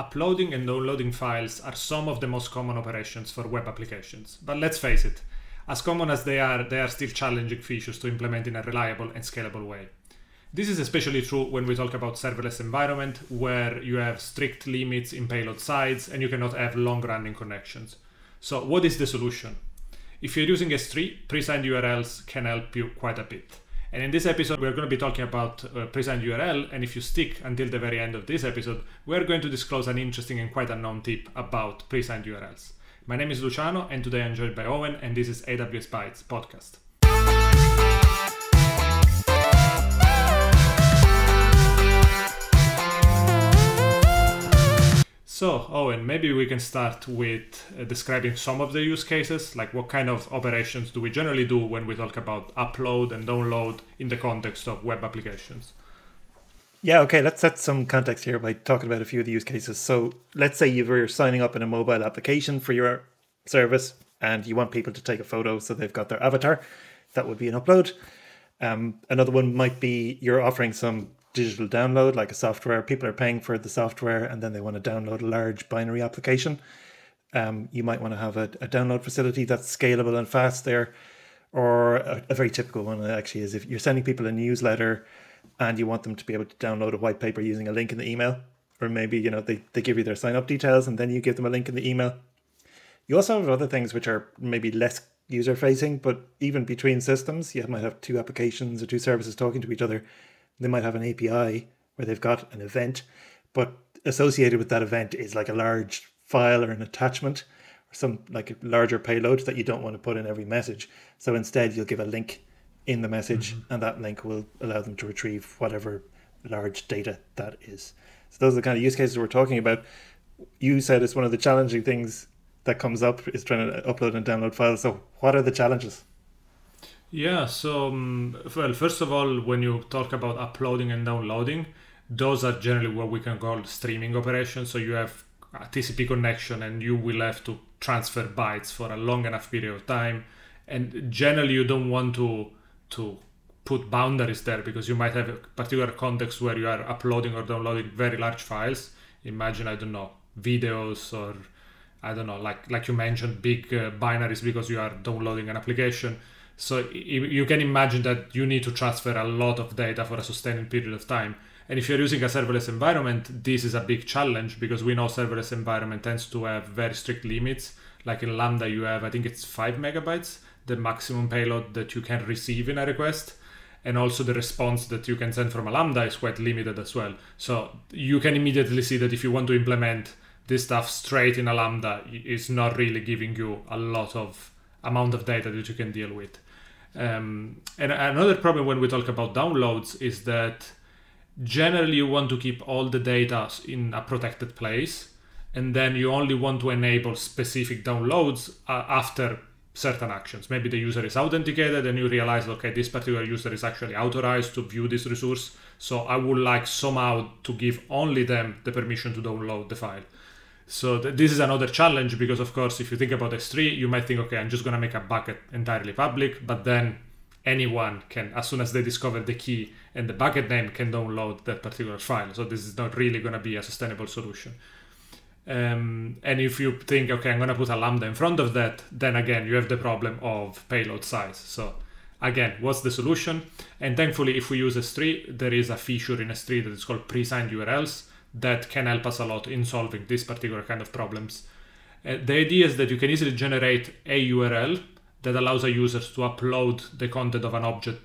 uploading and downloading files are some of the most common operations for web applications. But let's face it, as common as they are, they are still challenging features to implement in a reliable and scalable way. This is especially true when we talk about serverless environment where you have strict limits in payload size and you cannot have long running connections. So what is the solution? If you're using S3, pre-signed URLs can help you quite a bit. And in this episode, we're going to be talking about uh, pre-signed URL. And if you stick until the very end of this episode, we're going to disclose an interesting and quite unknown tip about pre-signed URLs. My name is Luciano, and today I'm joined by Owen, and this is AWS Bites podcast. So, Owen, maybe we can start with uh, describing some of the use cases, like what kind of operations do we generally do when we talk about upload and download in the context of web applications? Yeah, okay, let's set some context here by talking about a few of the use cases. So, let's say you were signing up in a mobile application for your service and you want people to take a photo so they've got their avatar. That would be an upload. Um, another one might be you're offering some digital download, like a software. People are paying for the software and then they want to download a large binary application. Um, you might want to have a, a, download facility that's scalable and fast there. Or a, a, very typical one actually is if you're sending people a newsletter and you want them to be able to download a white paper using a link in the email, or maybe you know they, they give you their sign up details and then you give them a link in the email. You also have other things which are maybe less user facing, but even between systems, you might have two applications or two services talking to each other they might have an API where they've got an event, but associated with that event is like a large file or an attachment or some like a larger payload that you don't want to put in every message. So instead, you'll give a link in the message, mm-hmm. and that link will allow them to retrieve whatever large data that is. So those are the kind of use cases we're talking about. You said it's one of the challenging things that comes up is trying to upload and download files. So what are the challenges? Yeah, so, um, well, first of all, when you talk about uploading and downloading, those are generally what we can call streaming operations. So you have a TCP connection and you will have to transfer bytes for a long enough period of time. And generally, you don't want to to put boundaries there because you might have a particular context where you are uploading or downloading very large files. Imagine, I don't know, videos or I don't know, like like you mentioned, big uh, binaries because you are downloading an application so you can imagine that you need to transfer a lot of data for a sustained period of time. And if you're using a serverless environment, this is a big challenge because we know serverless environment tends to have very strict limits. Like in Lambda, you have, I think it's five megabytes, the maximum payload that you can receive in a request. And also the response that you can send from a Lambda is quite limited as well. So you can immediately see that if you want to implement this stuff straight in a Lambda, it's not really giving you a lot of amount of data that you can deal with. Um, and another problem when we talk about downloads is that generally you want to keep all the data in a protected place and then you only want to enable specific downloads uh, after certain actions. Maybe the user is authenticated and you realize, okay, this particular user is actually authorized to view this resource. So I would like somehow to give only them the permission to download the file. So th- this is another challenge because, of course, if you think about S3, you might think, okay, I'm just going to make a bucket entirely public, but then anyone can, as soon as they discover the key and the bucket name, can download that particular file. So this is not really going to be a sustainable solution. Um, and if you think, okay, I'm going to put a lambda in front of that, then again, you have the problem of payload size. So again, what's the solution? And thankfully, if we use S3, there is a feature in S3 that is called pre-signed URLs that can help us a lot in solving this particular kind of problems. Uh, the idea is that you can easily generate a URL that allows a user to upload the content of an object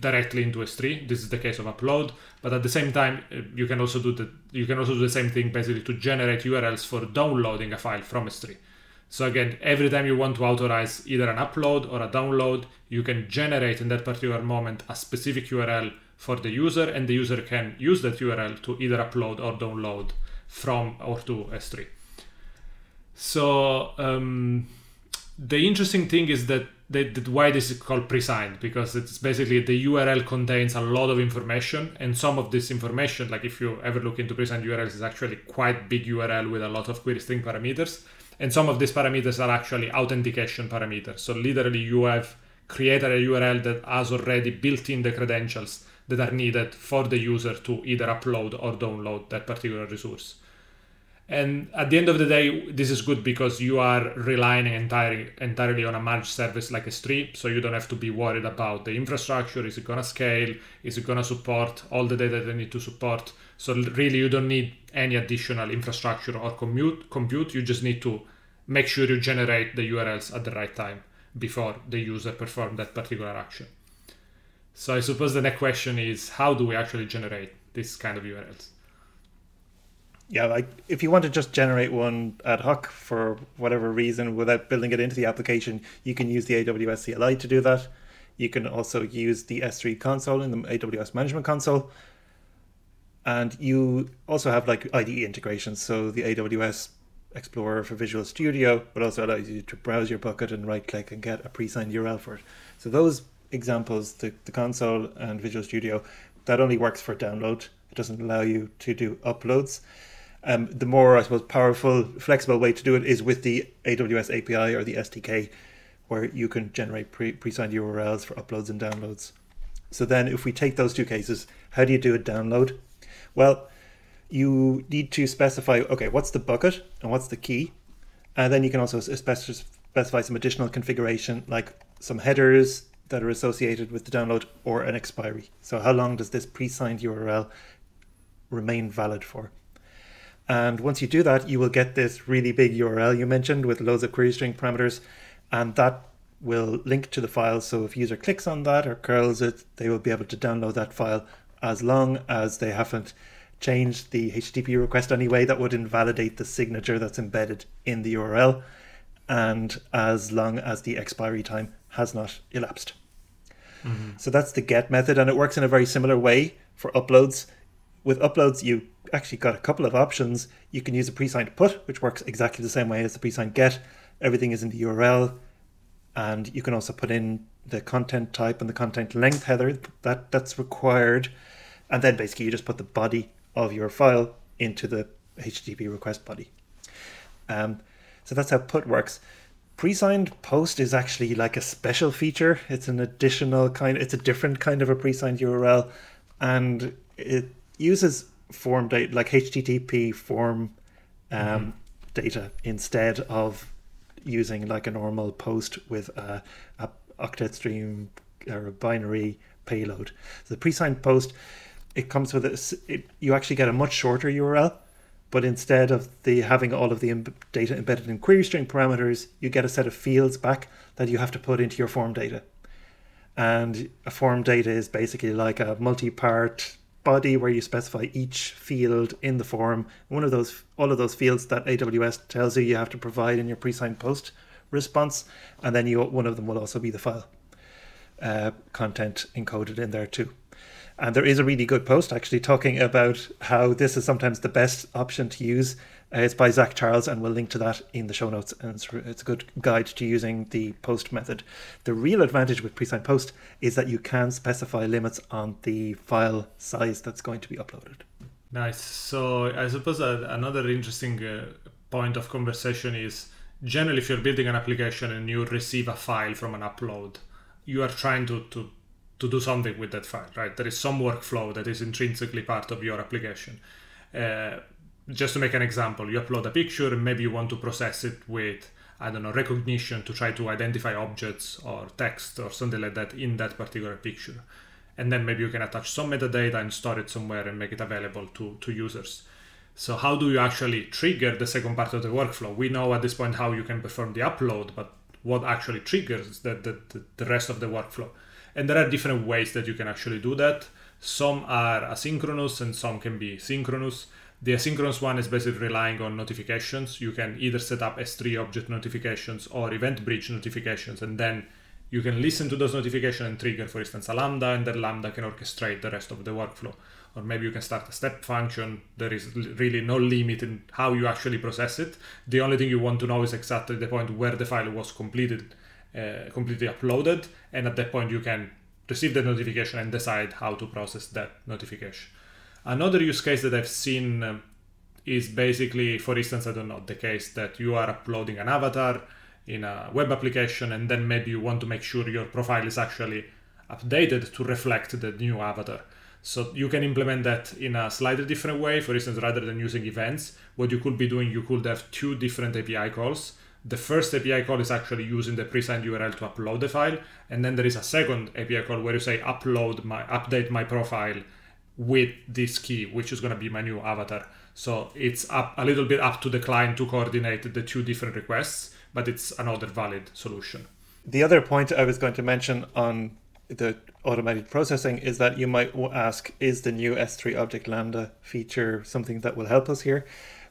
directly into S3. This is the case of upload, but at the same time, uh, you can also do the you can also do the same thing basically to generate URLs for downloading a file from S3. So again, every time you want to authorize either an upload or a download, you can generate in that particular moment a specific URL for the user, and the user can use that URL to either upload or download from or to S3. So um, the interesting thing is that, that, that why this is called pre-signed because it's basically the URL contains a lot of information, and some of this information, like if you ever look into pre-signed URLs, is actually quite big URL with a lot of query string parameters, and some of these parameters are actually authentication parameters. So literally, you have created a URL that has already built in the credentials that are needed for the user to either upload or download that particular resource. And at the end of the day, this is good because you are relying entirely entirely on a managed service like S3, so you don't have to be worried about the infrastructure. Is it gonna scale? Is it gonna support all the data they need to support? So really, you don't need any additional infrastructure or commute compute. You just need to make sure you generate the URLs at the right time before the user perform that particular action. So I suppose the next question is how do we actually generate this kind of URLs? Yeah, like if you want to just generate one ad hoc for whatever reason without building it into the application, you can use the AWS CLI to do that. You can also use the S3 console in the AWS management console. And you also have like IDE integrations. So the AWS Explorer for Visual Studio, but also allows you to browse your bucket and right click and get a pre signed URL for it. So those examples, the, the console and Visual Studio, that only works for download. It doesn't allow you to do uploads. Um, the more, I suppose, powerful, flexible way to do it is with the AWS API or the SDK, where you can generate pre signed URLs for uploads and downloads. So then, if we take those two cases, how do you do a download? Well, you need to specify okay, what's the bucket and what's the key, and then you can also specify some additional configuration like some headers that are associated with the download or an expiry. So, how long does this pre signed URL remain valid for? And once you do that, you will get this really big URL you mentioned with loads of query string parameters, and that will link to the file. So if user clicks on that or curls it, they will be able to download that file as long as they haven't changed the HTTP request anyway that would invalidate the signature that's embedded in the URL, and as long as the expiry time has not elapsed. Mm-hmm. So that's the get method, and it works in a very similar way for uploads. With uploads, you actually got a couple of options. You can use a pre-signed put, which works exactly the same way as the pre-signed get. Everything is in the URL, and you can also put in the content type and the content length header that that's required, and then basically you just put the body of your file into the HTTP request body. Um, so that's how put works. Pre-signed post is actually like a special feature. It's an additional kind. It's a different kind of a pre-signed URL, and it uses form data like HTTP form um, mm-hmm. data instead of using like a normal post with a, a octet stream or a binary payload. So the pre-signed post, it comes with a, it, you actually get a much shorter URL, but instead of the having all of the Im- data embedded in query string parameters, you get a set of fields back that you have to put into your form data. And a form data is basically like a multi-part body where you specify each field in the form. One of those, all of those fields that AWS tells you you have to provide in your pre-signed post response, and then you one of them will also be the file uh, content encoded in there too. And there is a really good post actually talking about how this is sometimes the best option to use uh, it's by Zach Charles, and we'll link to that in the show notes. And it's, it's a good guide to using the post method. The real advantage with pre-signed post is that you can specify limits on the file size that's going to be uploaded. Nice. So I suppose another interesting uh, point of conversation is generally if you're building an application and you receive a file from an upload, you are trying to, to to do something with that file, right? There is some workflow that is intrinsically part of your application. Uh, just to make an example, you upload a picture and maybe you want to process it with, I don't know, Rekognition to try to identify objects or text or something like that in that particular picture. And then maybe you can attach some metadata and store it somewhere and make it available to, to users. So how do you actually trigger the second part of the workflow? We know at this point how you can perform the upload, but what actually triggers the, the, the rest of the workflow? And there are different ways that you can actually do that. Some are asynchronous and some can be synchronous. The asynchronous one is basically relying on notifications. You can either set up S3 object notifications or EventBridge notifications, and then you can listen to those notifications and trigger, for instance, a Lambda, and then Lambda can orchestrate the rest of the workflow. Or maybe you can start a step function. There is really no limit in how you actually process it. The only thing you want to know is exactly the point where the file was completed, uh, completely uploaded, and at that point you can receive the notification and decide how to process that notification. Another use case that I've seen um, is basically, for instance, I don't know, the case that you are uploading an avatar in a web application and then maybe you want to make sure your profile is actually updated to reflect the new avatar. So you can implement that in a slightly different way. For instance, rather than using events, what you could be doing, you could have two different API calls. The first API call is actually using the pre-signed URL to upload the file, and then there is a second API call where you say upload my update my profile with this key, which is going to be my new avatar. So it's up a little bit up to the client to coordinate the two different requests, but it's another valid solution. The other point I was going to mention on the automated processing is that you might ask, is the new S3 object lambda feature something that will help us here?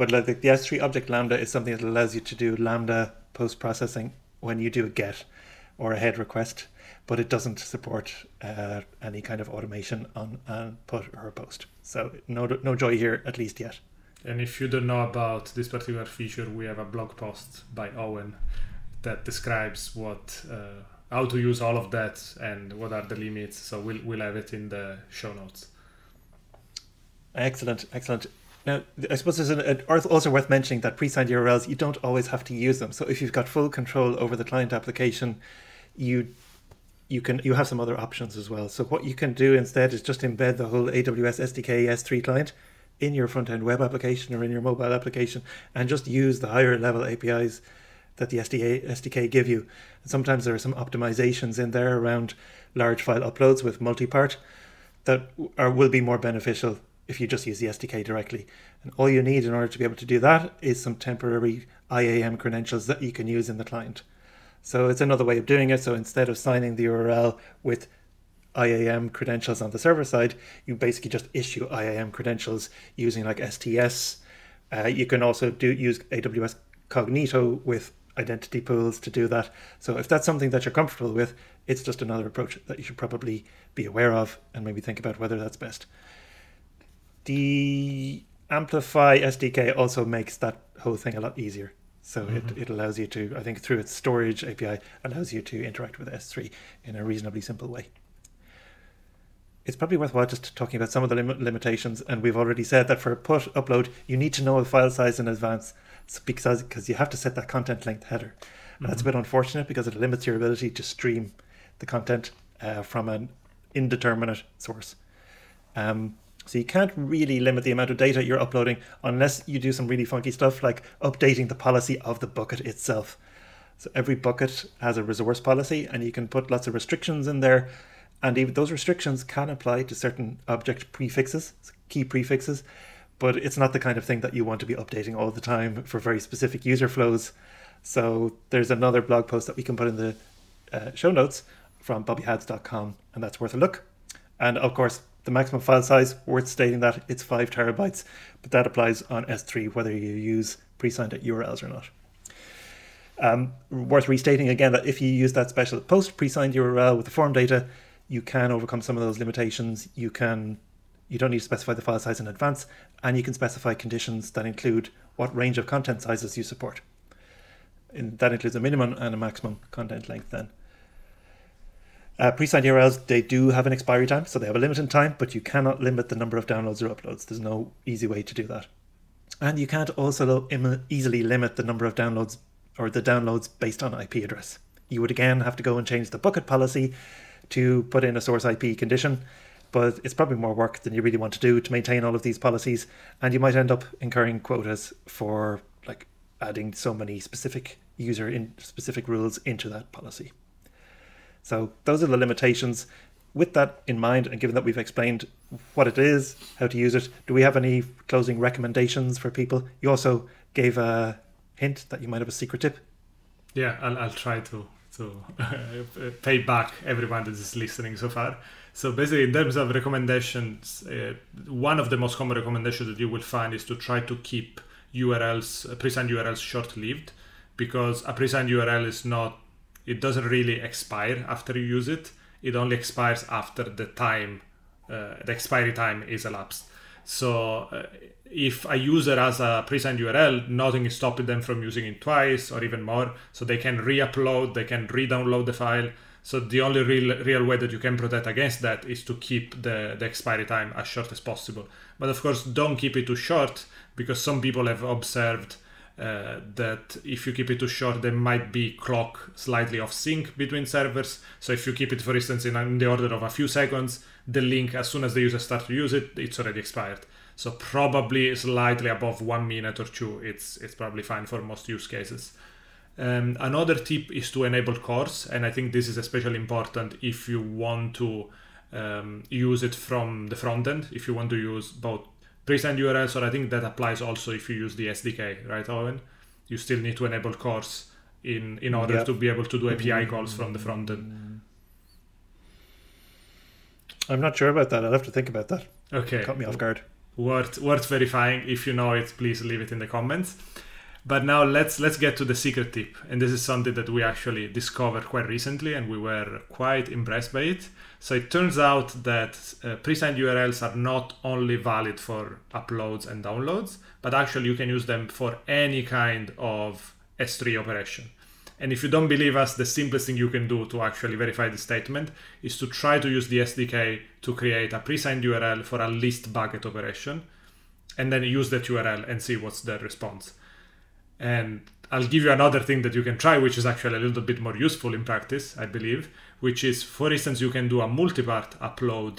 But like the S3 object lambda is something that allows you to do lambda post processing when you do a get or a head request, but it doesn't support uh, any kind of automation on, on put or post. So no no joy here at least yet. And if you don't know about this particular feature, we have a blog post by Owen that describes what uh, how to use all of that and what are the limits. So we'll we'll have it in the show notes. Excellent, excellent. Now, I suppose there's an, also worth mentioning that pre-signed URLs you don't always have to use them. So if you've got full control over the client application, you you can you have some other options as well. So what you can do instead is just embed the whole AWS SDK S3 client in your front end web application or in your mobile application and just use the higher level APIs that the SDK, SDK give you. And sometimes there are some optimizations in there around large file uploads with multi-part that are will be more beneficial if you just use the SDK directly. And all you need in order to be able to do that is some temporary IAM credentials that you can use in the client. So it's another way of doing it. So instead of signing the URL with IAM credentials on the server side, you basically just issue IAM credentials using like STS. Uh, you can also do use AWS Cognito with identity pools to do that. So if that's something that you're comfortable with, it's just another approach that you should probably be aware of and maybe think about whether that's best. The Amplify SDK also makes that whole thing a lot easier. So mm-hmm. it, it allows you to, I think through its storage API, allows you to interact with S3 in a reasonably simple way it's probably worthwhile just talking about some of the lim- limitations. And we've already said that for a put upload, you need to know the file size in advance because because you have to set that content length header. Mm-hmm. That's a bit unfortunate because it limits your ability to stream the content uh, from an indeterminate source. Um, so you can't really limit the amount of data you're uploading unless you do some really funky stuff like updating the policy of the bucket itself. So every bucket has a resource policy, and you can put lots of restrictions in there and even those restrictions can apply to certain object prefixes, key prefixes, but it's not the kind of thing that you want to be updating all the time for very specific user flows. So there's another blog post that we can put in the uh, show notes from bobbyhadz.com, and that's worth a look. And of course, the maximum file size, worth stating that it's five terabytes, but that applies on S3 whether you use pre-signed URLs or not. Um, worth restating again that if you use that special post pre-signed URL with the form data, you can overcome some of those limitations. You can you don't need to specify the file size in advance, and you can specify conditions that include what range of content sizes you support. And that includes a minimum and a maximum content length then. Uh, pre-signed URLs, they do have an expiry time, so they have a limited time, but you cannot limit the number of downloads or uploads. There's no easy way to do that. And you can't also easily limit the number of downloads or the downloads based on IP address. You would again have to go and change the bucket policy to put in a source IP condition, but it's probably more work than you really want to do to maintain all of these policies, and you might end up incurring quotas for like adding so many specific user in specific rules into that policy. So those are the limitations. With that in mind, and given that we've explained what it is, how to use it, do we have any closing recommendations for people? You also gave a hint that you might have a secret tip. Yeah, I'll, I'll try to to pay back everyone that is listening so far. So basically, in terms of recommendations, uh, one of the most common recommendations that you will find is to try to keep URLs, uh, pre-signed URLs short-lived, because a pre-signed URL is not, it doesn't really expire after you use it. It only expires after the time, uh, the expiry time is elapsed. So uh, if a user has a pre-signed URL, nothing is stopping them from using it twice or even more. So they can re-upload, they can re-download the file. So the only real real way that you can protect against that is to keep the, the expiry time as short as possible. But of course, don't keep it too short because some people have observed uh, that if you keep it too short, there might be clock slightly off sync between servers. So if you keep it, for instance, in, in the order of a few seconds, the link as soon as the user starts to use it, it's already expired. So probably slightly above one minute or two, it's it's probably fine for most use cases. Um, another tip is to enable CORS, and I think this is especially important if you want to um, use it from the front end. If you want to use both pre-signed URLs, or I think that applies also if you use the SDK, right, Owen? You still need to enable CORS in in order Yep. to be able to do API mm. calls from the front end. I'm not sure about that. I'll have to think about that. Okay. Caught me off guard. worth worth verifying if you know it please leave it in the comments but now let's let's get to the secret tip. And this is something that we actually discovered quite recently and we were quite impressed by it. So it turns out that uh, pre-signed urls are not only valid for uploads and downloads but actually you can use them for any kind of s3 operation. And if you don't believe us, the simplest thing you can do to actually verify the statement is to try to use the SDK to create a pre-signed URL for a list bucket operation, and then use that URL and see what's the response. And I'll give you another thing that you can try, which is actually a little bit more useful in practice, I believe, which is, for instance, you can do a multi-part upload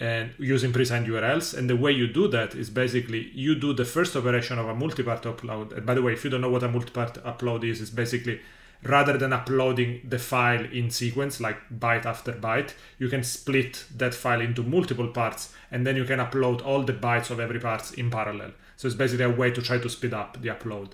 and using pre-signed URLs. And the way you do that is basically you do the first operation of a multi-part upload. And by the way, if you don't know what a multi-part upload is, it's basically rather than uploading the file in sequence, like byte after byte, you can split that file into multiple parts, and then you can upload all the bytes of every part in parallel. So it's basically a way to try to speed up the upload.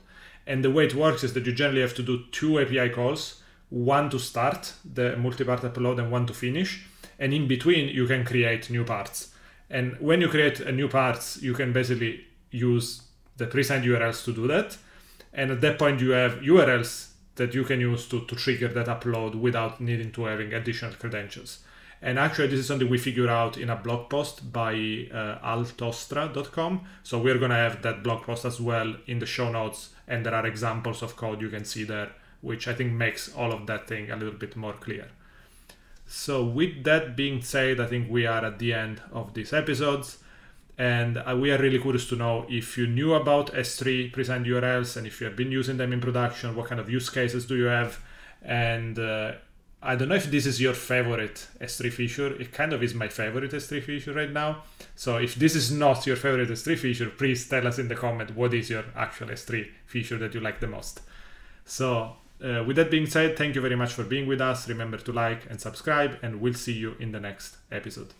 And the way it works is that you generally have to do two API calls, one to start the multi-part upload and one to finish. And in between you can create new parts. And when you create a new parts you can basically use the pre-signed urls to do that. And at that point you have urls that you can use to, to trigger that upload without needing to having additional credentials and actually this is something we figured out in a blog post by uh, altostra.com so we're going to have that blog post as well in the show notes and there are examples of code you can see there which i think makes all of that thing a little bit more clear so, with that being said, I think we are at the end of these episodes. And uh, we are really curious to know if you knew about S3 pre-signed URLs and if you have been using them in production, what kind of use cases do you have? And uh, I don't know if this is your favorite S3 feature. It kind of is my favorite S3 feature right now. So, if this is not your favorite S3 feature, please tell us in the comment what is your actual S3 feature that you like the most. So, uh, with that being said, thank you very much for being with us. Remember to like and subscribe, and we'll see you in the next episode.